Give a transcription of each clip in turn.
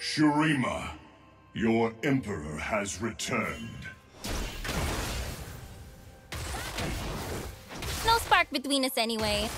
Shurima, your Emperor has returned. No spark between us anyway.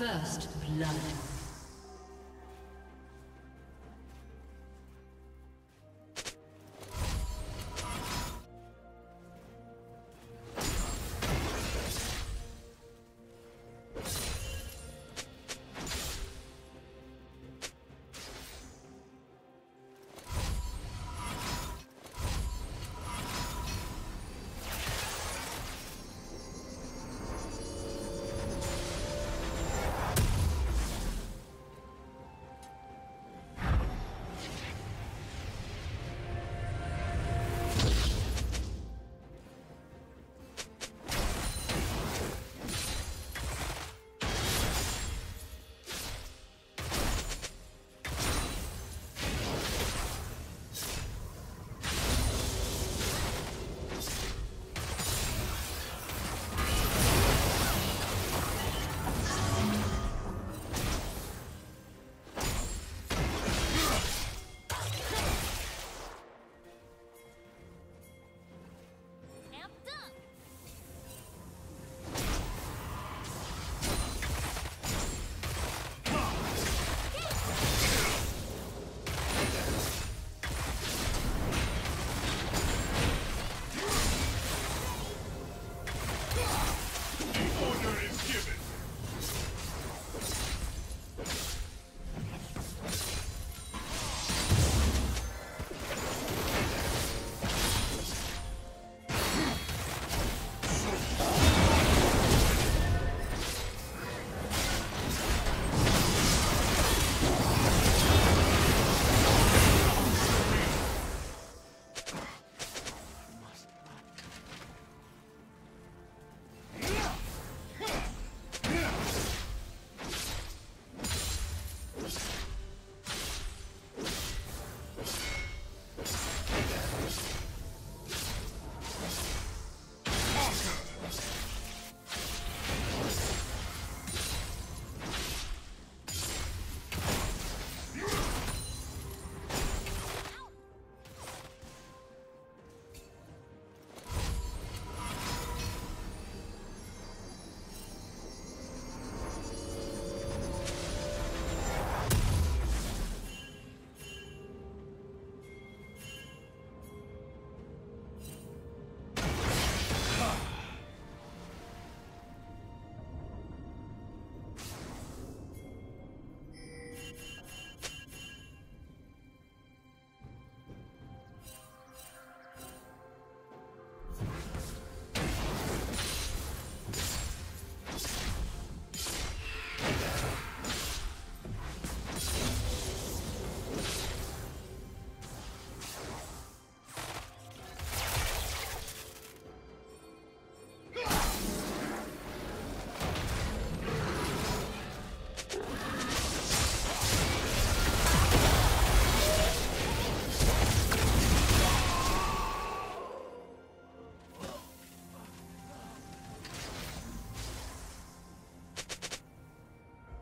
First blood.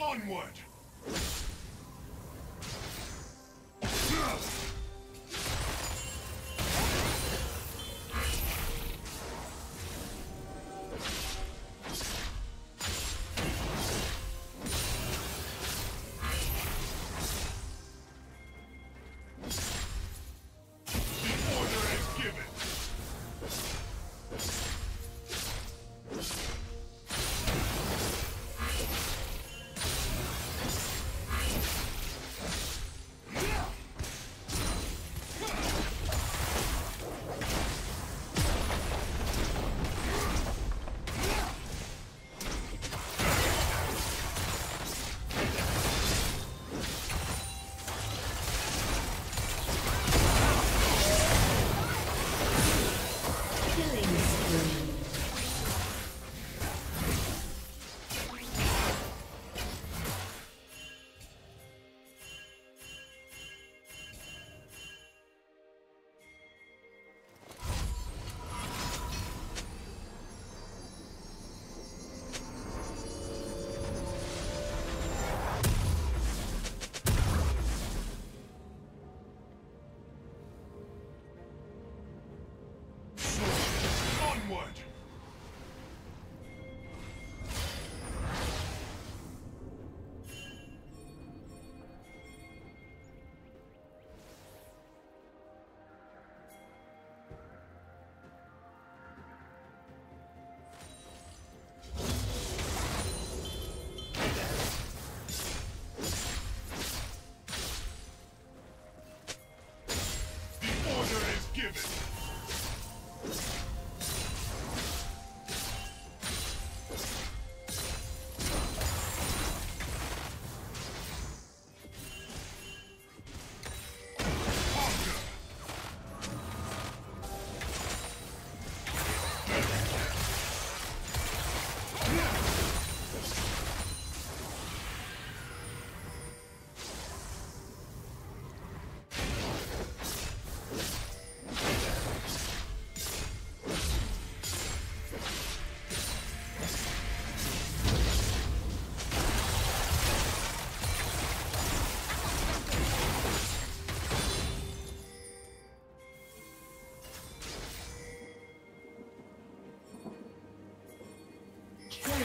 Onward!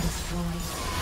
destroyed.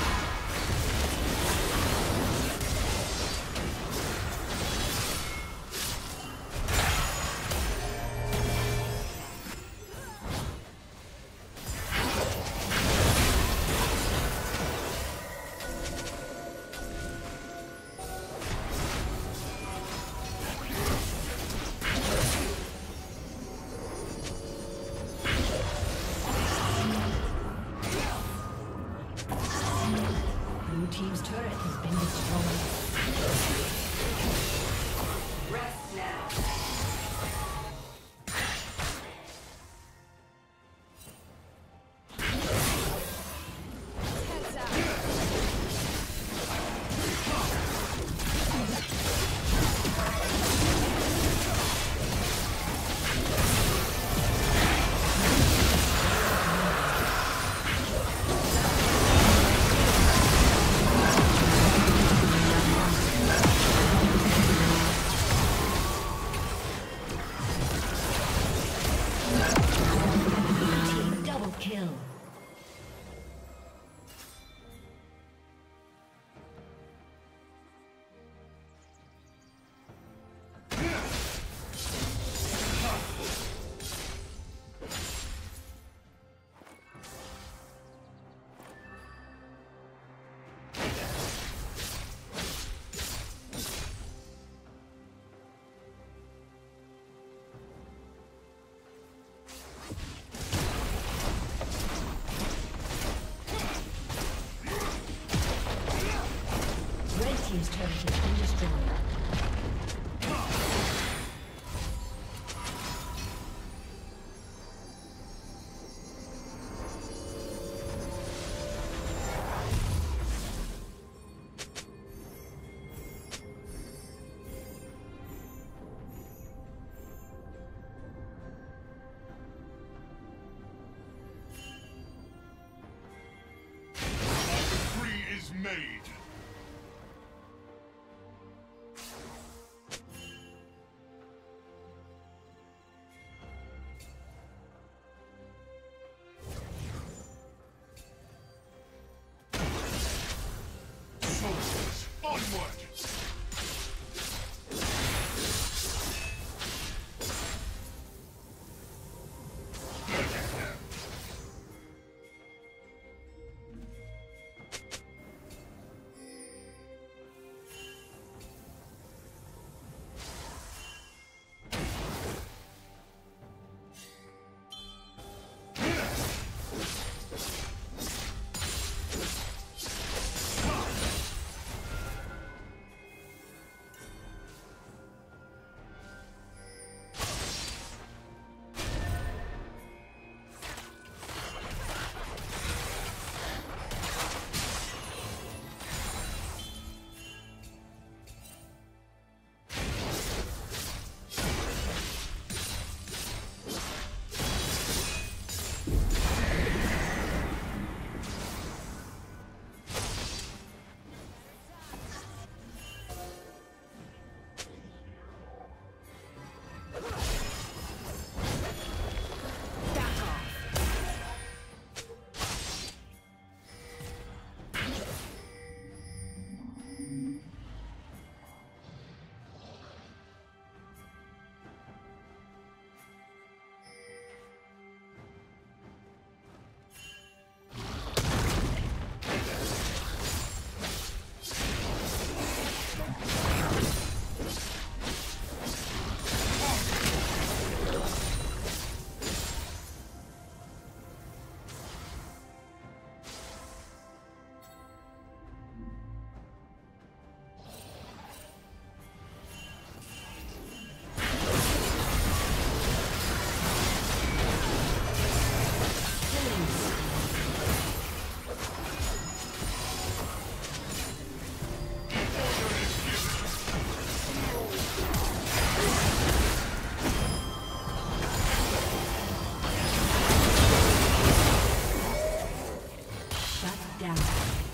down.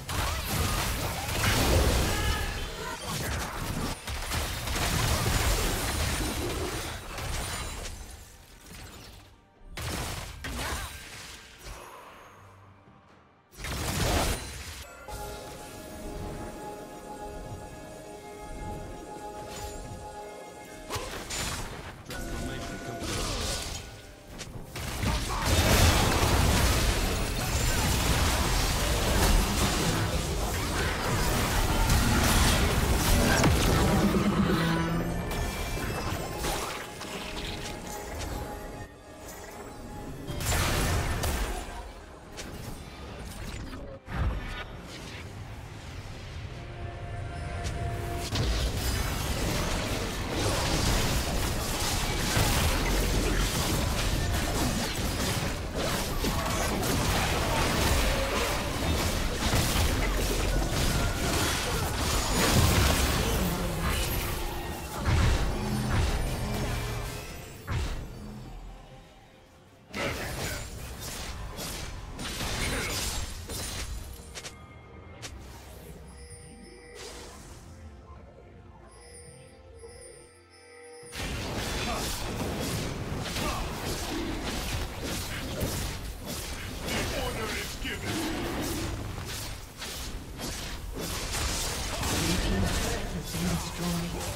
destroyed.